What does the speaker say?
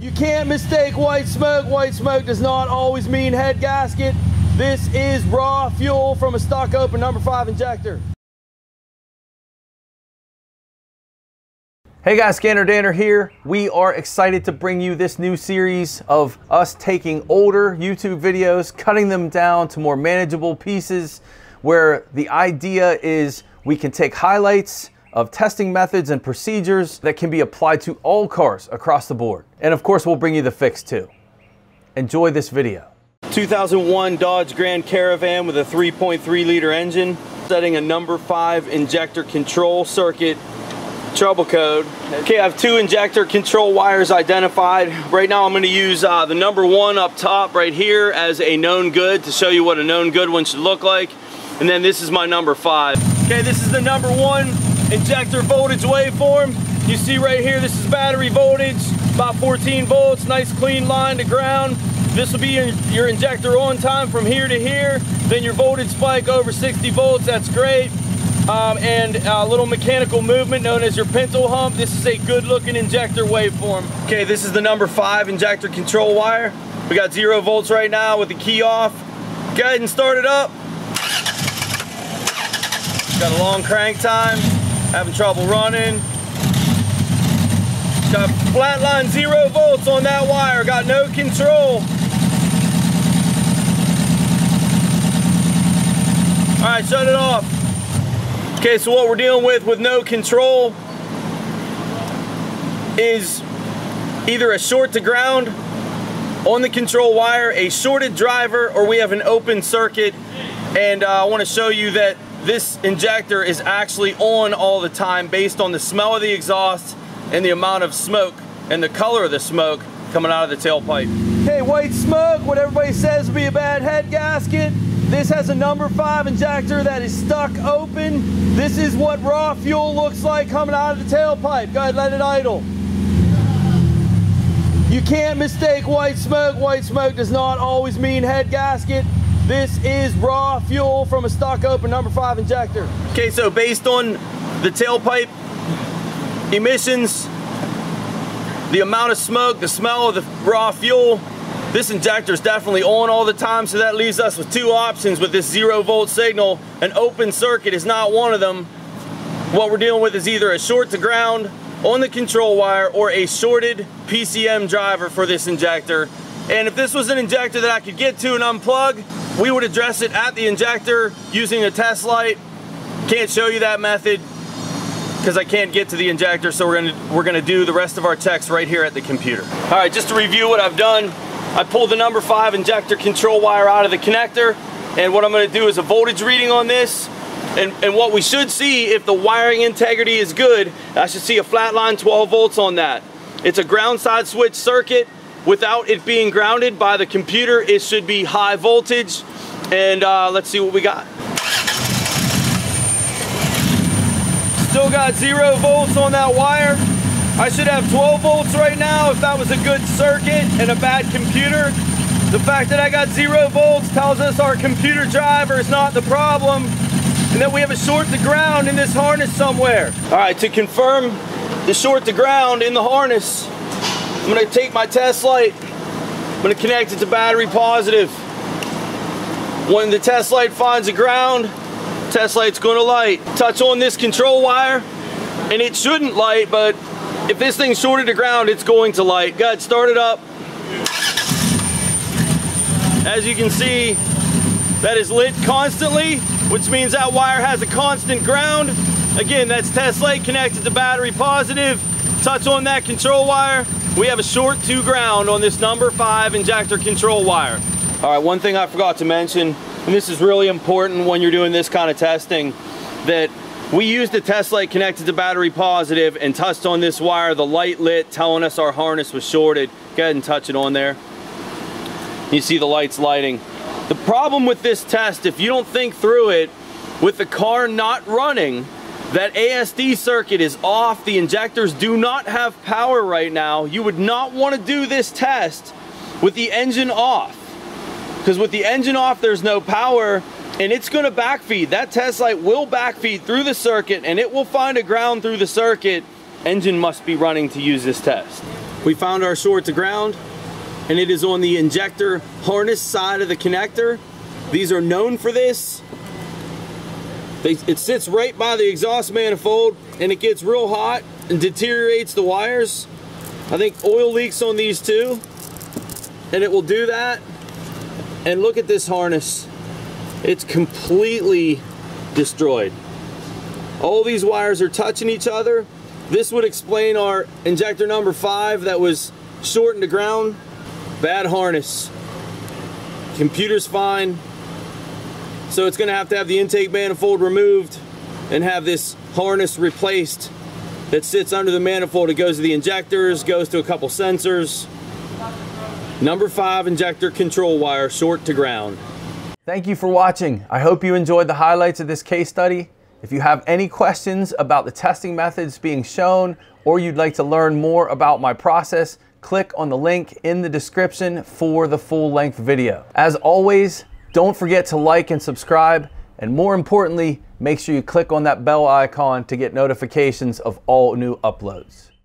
You can't mistake white smoke. White smoke does not always mean head gasket. This is raw fuel from a stuck open number five injector. Hey guys, ScannerDanner here. We are excited to bring you this new series of us taking older YouTube videos, cutting them down to more manageable pieces, where the idea is we can take highlights of testing methods and procedures that can be applied to all cars across the board. And of course, we'll bring you the fix too. Enjoy this video. 2001 Dodge Grand Caravan with a 3.3 liter engine, setting a number five injector control circuit trouble code. Okay, I have two injector control wires identified. Right now I'm gonna use uh, the number one up top right here as a known good to show you what a known good one should look like. And then this is my number five. Okay, this is the number one injector voltage waveform. You see right here, this is battery voltage, about 14 volts, nice clean line to ground. This will be your, your injector on time from here to here. Then your voltage spike over 60 volts, that's great um, and a little mechanical movement known as your pintle hump. This is a good looking injector waveform. Okay, this is the number five injector control wire. We got zero volts right now with the key off. Go ahead and start it up. Got a long crank time, having trouble running. Got flatline zero volts on that wire, got no control. All right, shut it off. Okay, so what we're dealing with with no control is either a short to ground on the control wire, a shorted driver, or we have an open circuit. And uh, I wanna show you that this injector is actually on all the time based on the smell of the exhaust and the amount of smoke and the color of the smoke coming out of the tailpipe. Hey, white smoke, what everybody says will be a bad head gasket. This has a number five injector that is stuck open. This is what raw fuel looks like coming out of the tailpipe. Go ahead, let it idle. You can't mistake white smoke. White smoke does not always mean head gasket. This is raw fuel from a stuck open number five injector. Okay, so based on the tailpipe emissions, the amount of smoke, the smell of the raw fuel, this injector is definitely on all the time, so that leaves us with two options with this zero volt signal. An open circuit is not one of them. What we're dealing with is either a short to ground on the control wire or a shorted PCM driver for this injector. And if this was an injector that I could get to and unplug, we would address it at the injector using a test light. Can't show you that method because I can't get to the injector, so we're gonna, we're gonna do the rest of our checks right here at the computer. All right, just to review what I've done, I pulled the number five injector control wire out of the connector and what I'm going to do is a voltage reading on this and, and what we should see if the wiring integrity is good I should see a flat line 12 volts on that it's a ground side switch circuit without it being grounded by the computer it should be high voltage and uh, let's see what we got still got zero volts on that wire I should have 12 volts right now if that was a good circuit and a bad computer. The fact that I got zero volts tells us our computer driver is not the problem and that we have a short to ground in this harness somewhere. All right, to confirm the short to ground in the harness, I'm gonna take my test light, I'm gonna connect it to battery positive. When the test light finds a ground, test light's gonna light. Touch on this control wire, and it shouldn't light, but if this thing's shorted to ground, it's going to light. Go ahead, start it up. As you can see, that is lit constantly, which means that wire has a constant ground. Again, that's test light connected to battery positive. Touch on that control wire. We have a short to ground on this number five injector control wire. All right, one thing I forgot to mention, and this is really important when you're doing this kind of testing, that we used the test light connected to battery positive and touched on this wire, the light lit, telling us our harness was shorted. Go ahead and touch it on there. You see the lights lighting. The problem with this test, if you don't think through it, with the car not running, that ASD circuit is off, the injectors do not have power right now. You would not want to do this test with the engine off. Because with the engine off, there's no power, and it's going to backfeed. That test light will backfeed through the circuit and it will find a ground through the circuit. Engine must be running to use this test. We found our short to ground and it is on the injector harness side of the connector. These are known for this. They, it sits right by the exhaust manifold and it gets real hot and deteriorates the wires. I think oil leaks on these too and it will do that. And look at this harness. It's completely destroyed. All these wires are touching each other. This would explain our injector number five that was shortened to ground. Bad harness. Computer's fine. So it's gonna have to have the intake manifold removed and have this harness replaced that sits under the manifold. It goes to the injectors, goes to a couple sensors. Number five injector control wire, short to ground. Thank you for watching. I hope you enjoyed the highlights of this case study. If you have any questions about the testing methods being shown or you'd like to learn more about my process, click on the link in the description for the full length video. As always, don't forget to like and subscribe, and more importantly, make sure you click on that bell icon to get notifications of all new uploads.